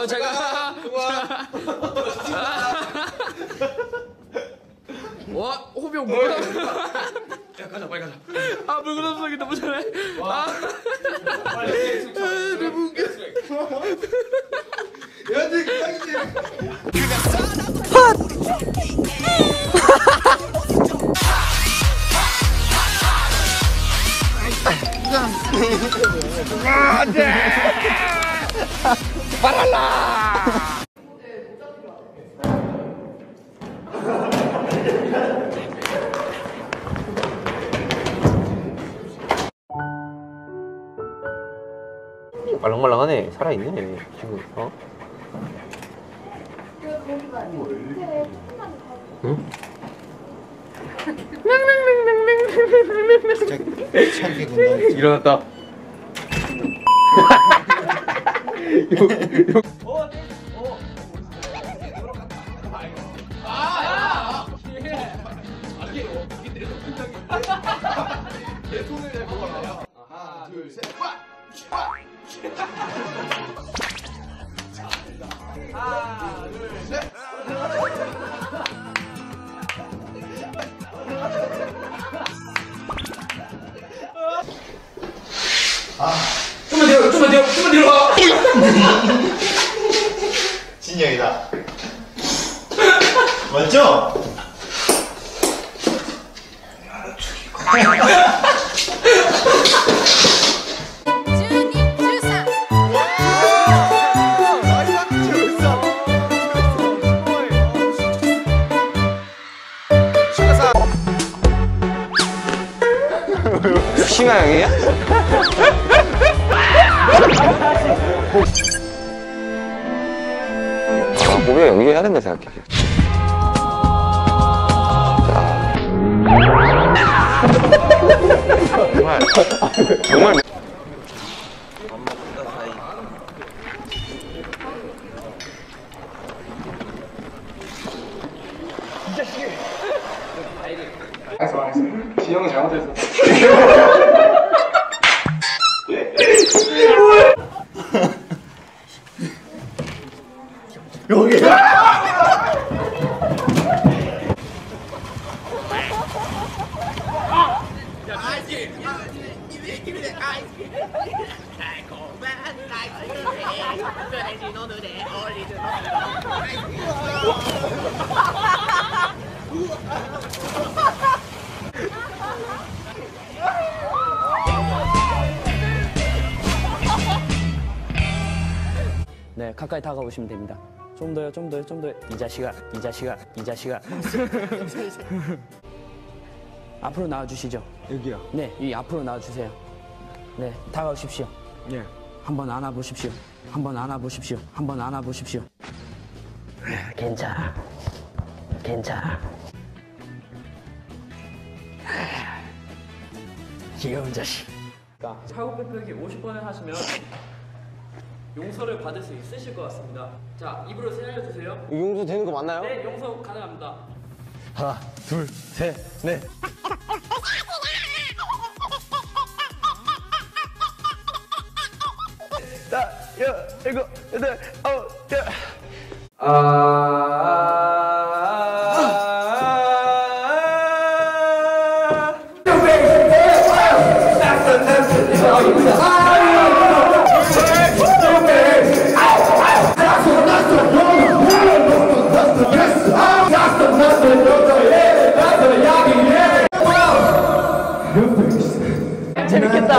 아 제가 와 호병 뭐야? 야 가자 빨리 가자. 아 물구나무성이 너무 잘해. 아 빨리. 너무 웃겨. 얘들 딱이지. 말랑말랑하네 살아있네 지금 어? 차게 군다. 일어났다 하나 둘 셋. 좀만 내려, 좀만 내려, 좀만 내려와. 진영이다. 맞죠? 심하양이야? 아, 몸에 연기해야 된다 생각해. 정말 정말 지영이 잘못했어. 네 가까이 다가오시면 됩니다. 좀 더요, 좀 더요, 좀 더요. 이 자식아, 이 자식아, 이 자식아. 앞으로 나와주시죠. 여기요. 네, 이 앞으로 나와주세요. 네, 다가오십시오. 예. 한번 안아보십시오. 한번 안아보십시오. 한번 안아보십시오. 괜찮아. 괜찮아. 귀여운 자식. 차고 빽빽이 50번을 하시면 용서를 받을 수 있으실 것 같습니다. 자, 입으로 세알려주세요. 용서 되는 거 맞나요? 네, 용서 가능합니다. 하나 둘 셋 넷. 자, 여, 일곱, 여덟, 아홉, 열. 야,